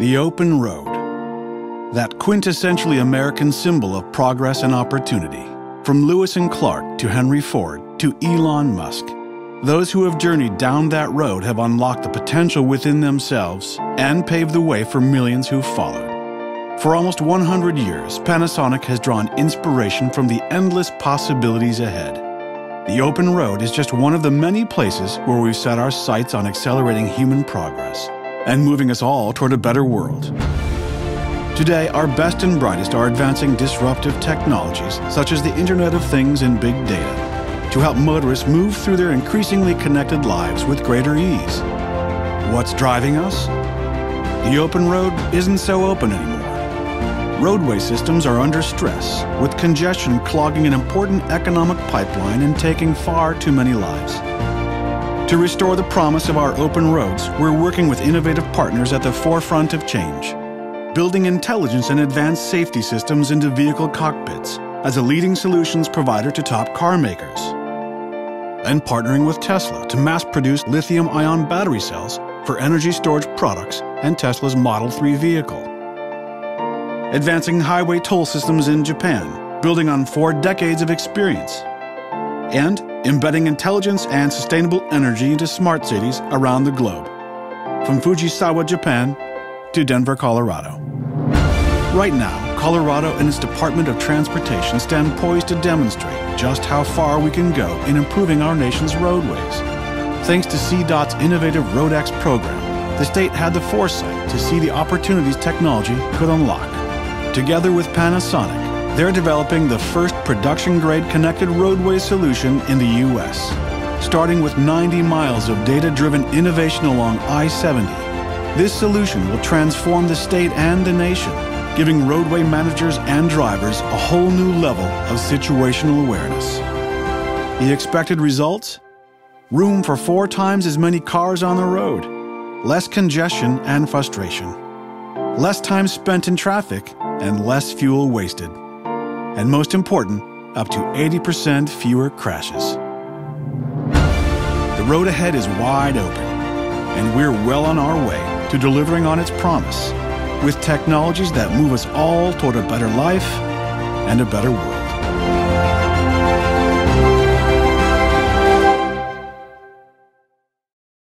The open road. That quintessentially American symbol of progress and opportunity. From Lewis and Clark to Henry Ford to Elon Musk. Those who have journeyed down that road have unlocked the potential within themselves and paved the way for millions who've followed. For almost 100 years, Panasonic has drawn inspiration from the endless possibilities ahead. The open road is just one of the many places where we've set our sights on accelerating human progress and moving us all toward a better world. Today, our best and brightest are advancing disruptive technologies such as the Internet of Things and big data to help motorists move through their increasingly connected lives with greater ease. What's driving us? The open road isn't so open anymore. Roadway systems are under stress, with congestion clogging an important economic pipeline and taking far too many lives. To restore the promise of our open roads, we're working with innovative partners at the forefront of change, building intelligence and advanced safety systems into vehicle cockpits as a leading solutions provider to top car makers, and partnering with Tesla to mass produce lithium ion battery cells for energy storage products and Tesla's Model 3 vehicle. Advancing highway toll systems in Japan, building on four decades of experience, and embedding intelligence and sustainable energy into smart cities around the globe, from Fujisawa, Japan to Denver, Colorado. Right now, Colorado and its Department of Transportation stand poised to demonstrate just how far we can go in improving our nation's roadways. Thanks to CDOT's innovative RoadX program, the state had the foresight to see the opportunities technology could unlock. Together with Panasonic, they're developing the first production-grade connected roadway solution in the U.S. Starting with 90 miles of data-driven innovation along I-70, this solution will transform the state and the nation, giving roadway managers and drivers a whole new level of situational awareness. The expected results? Room for four times as many cars on the road, less congestion and frustration, less time spent in traffic, and less fuel wasted. And most important, up to 80% fewer crashes. The road ahead is wide open, and we're well on our way to delivering on its promise with technologies that move us all toward a better life and a better world.